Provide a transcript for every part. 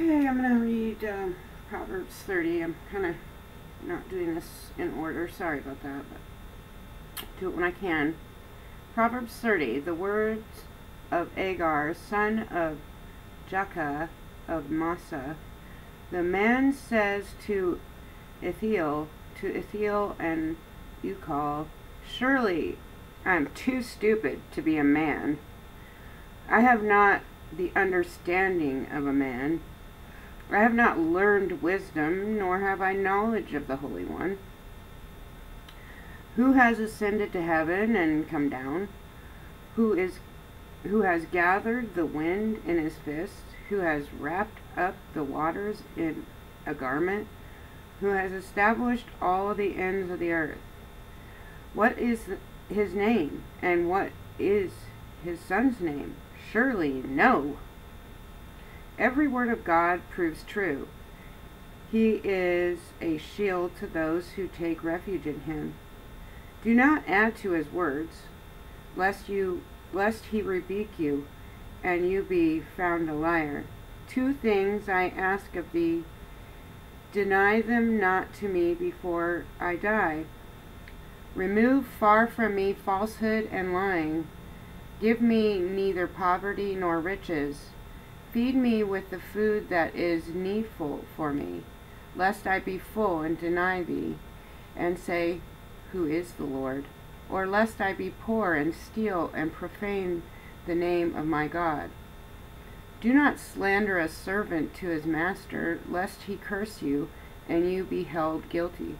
Okay, I'm going to read uh, Proverbs 30. I'm kind of not doing this in order. Sorry about that, but do it when I can. Proverbs 30. The words of Agur, son of Jakeh of Massa. The man says to Ithiel, to Ithiel and Ucal, Surely I am too stupid to be a man. I have not the understanding of a man. I have not learned wisdom, nor have I knowledge of the Holy One. Who has ascended to heaven and come down? Who is who has gathered the wind in his fist? Who has wrapped up the waters in a garment? Who has established all the ends of the earth? What is his name, and what is his son's name? Surely no. Every word of God proves true. He is a shield to those who take refuge in him. Do not add to his words, lest you lest he rebuke you, and you be found a liar. Two things I ask of thee, deny them not to me before I die. Remove far from me falsehood and lying. Give me neither poverty nor riches. Feed me with the food that is needful for me, lest I be full and deny thee, and say, Who is the Lord? Or lest I be poor and steal and profane the name of my God. Do not slander a servant to his master, lest he curse you, and you be held guilty.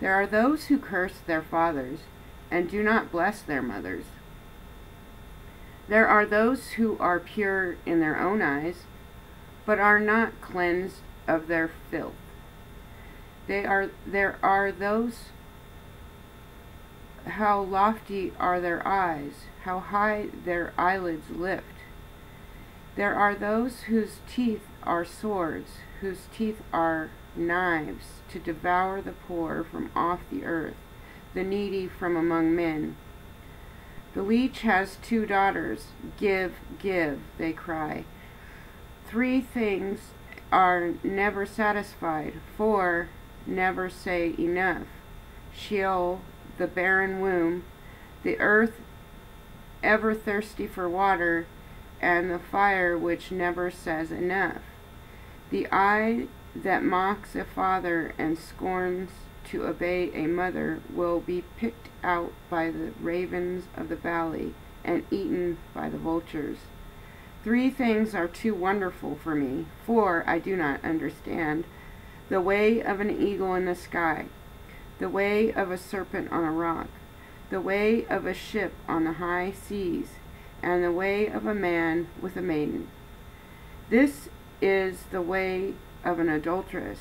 There are those who curse their fathers, and do not bless their mothers. There are those who are pure in their own eyes, but are not cleansed of their filth. They are there are those how lofty are their eyes, how high their eyelids lift. There are those whose teeth are swords, whose teeth are knives, to devour the poor from off the earth, the needy from among men. The leech has two daughters. Give, give, they cry. Three things are never satisfied. Four never say enough. Sheol, the barren womb, the earth ever thirsty for water, and the fire which never says enough. The eye that mocks a father and scorns to obey a mother will be picked out by the ravens of the valley and eaten by the vultures. Three things are too wonderful for me, four I do not understand. The way of an eagle in the sky, the way of a serpent on a rock, the way of a ship on the high seas, and the way of a man with a maiden. This is the way of an adulteress.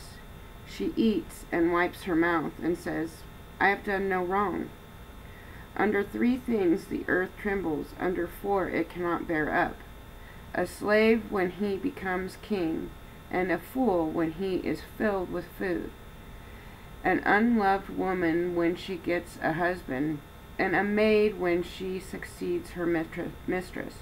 She eats and wipes her mouth and says, I have done no wrong. Under three things the earth trembles, under four it cannot bear up. A slave when he becomes king, and a fool when he is filled with food. An unloved woman when she gets a husband, and a maid when she succeeds her mistress.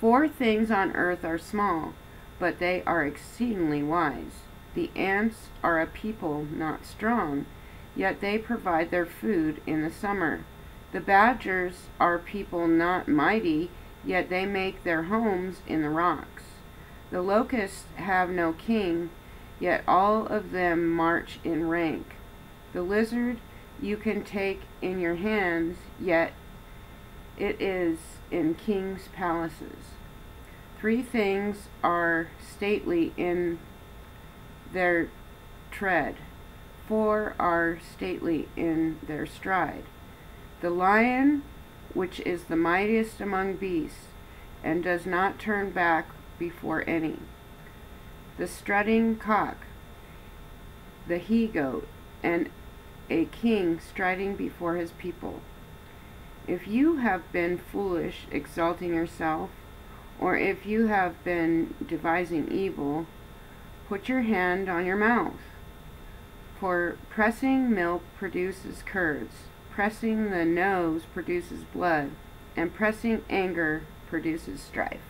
Four things on earth are small, but they are exceedingly wise. The ants are a people not strong, yet they provide their food in the summer. The badgers are people not mighty, yet they make their homes in the rocks. The locusts have no king, yet all of them march in rank. The lizard you can take in your hands, yet it is in kings' palaces. Three things are stately in their tread, four are stately in their stride. The lion, which is the mightiest among beasts, and does not turn back before any. The strutting cock, the he goat, and a king striding before his people. If you have been foolish, exalting yourself, or if you have been devising evil, put your hand on your mouth. For pressing milk produces curds, pressing the nose produces blood, and pressing anger produces strife.